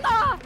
啊。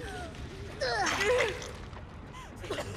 Ugh!